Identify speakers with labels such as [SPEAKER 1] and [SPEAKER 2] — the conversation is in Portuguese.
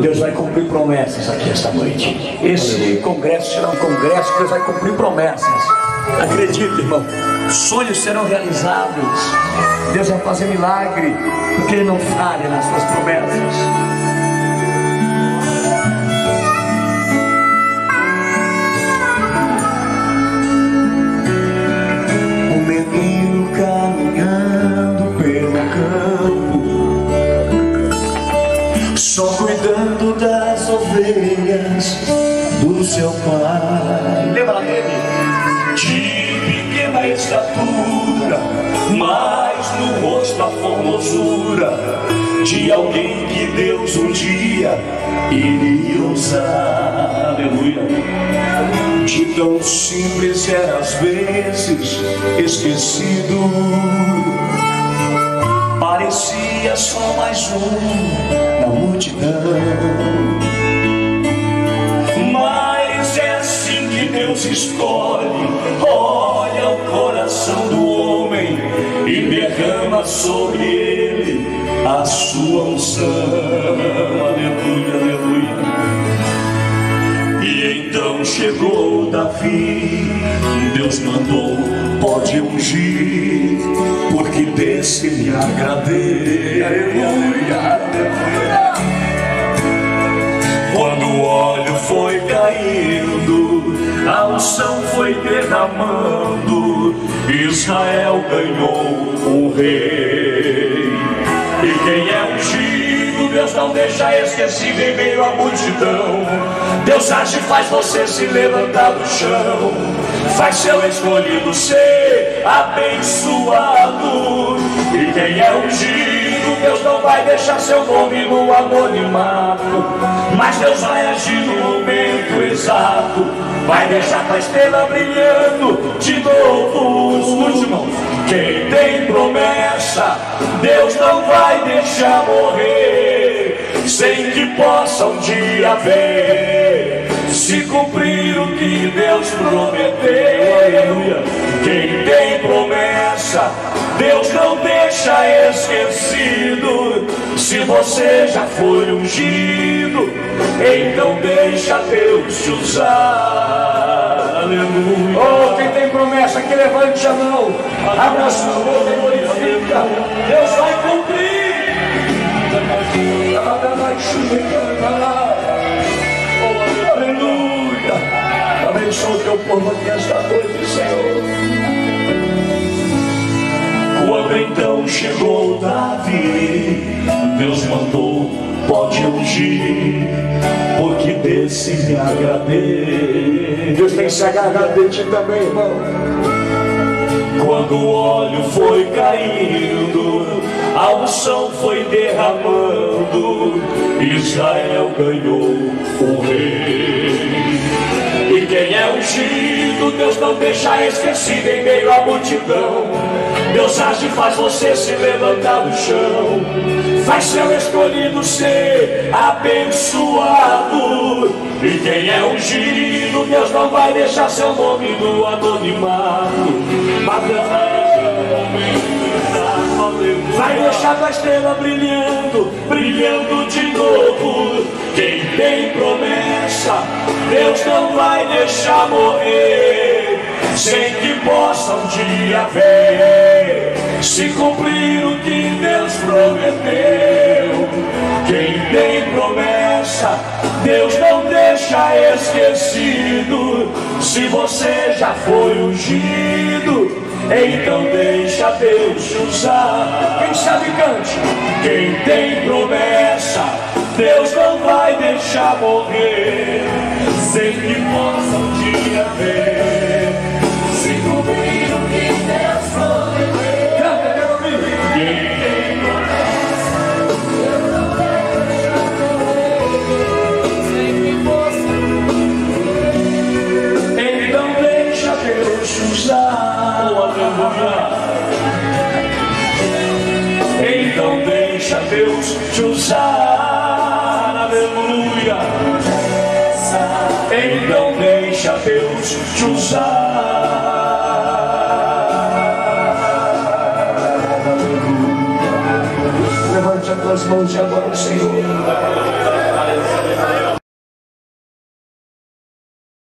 [SPEAKER 1] Deus vai cumprir promessas aqui esta noite. Esse congresso será um congresso que Deus vai cumprir promessas. Acredite, irmão. Sonhos serão realizados. Deus vai fazer milagre, porque Ele não falha nas suas promessas.
[SPEAKER 2] Seu pai.
[SPEAKER 1] Lembra dele?
[SPEAKER 2] De pequena estatura, mas no rosto a formosura de alguém que Deus um dia iria usar. Aleluia. De tão simples era às vezes esquecido. Parecia só mais um na multidão. Deus escolhe, olha o coração do homem e derrama sobre ele a sua unção. Aleluia, aleluia. E então chegou Davi, Deus mandou, pode ungir, porque desse me agradei. Aleluia, aleluia. Quando o óleo foi caindo, unção foi derramando, Israel ganhou um rei. E quem é ungido, Deus não deixa esquecido em meio à multidão. Deus age e faz você se levantar do chão, faz seu escolhido ser abençoado. E quem é ungido, Deus não vai deixar seu nome no anonimato, mas Deus vai agir no momento vai deixar tua estrela brilhando de novo. Irmão. Quem tem promessa, Deus não vai deixar morrer, sem que possa um dia ver se cumprir o que Deus prometeu. Quem tem Deus não deixa esquecido. Se você já foi ungido, então deixa Deus te usar. Aleluia.
[SPEAKER 1] Oh, quem tem promessa que levante a mão, abra a sua boca e glorifica. Deus vai cumprir. Oh, aleluia. Abençoa o teu povo aqui esta noite, Senhor.
[SPEAKER 2] Então chegou Davi, Deus mandou, pode ungir, porque desse me agradei.
[SPEAKER 1] Deus tem que se agradar de ti também, irmão.
[SPEAKER 2] Quando o óleo foi caindo, a unção foi derramando, Israel ganhou o rei. E quem é ungido, Deus não deixa esquecido em meio à multidão. Deus age faz você se levantar do chão, faz seu escolhido ser abençoado. E quem é ungido, Deus não vai deixar seu nome no anonimato. Vai deixar tua estrela brilhando, brilhando de novo. Quem tem promessa, Deus não vai deixar morrer, sem que possa um dia ver se cumprir o que Deus prometeu. Quem tem promessa, Deus não deixa esquecido. Se você já foi ungido, então deixa Deus te usar. Quem sabe cante. Quem tem promessa, Deus não vai deixar morrer, Deus te usar. Aleluia. Então deixa Deus te usar.
[SPEAKER 1] Levante as tuas mãos e adora o Senhor.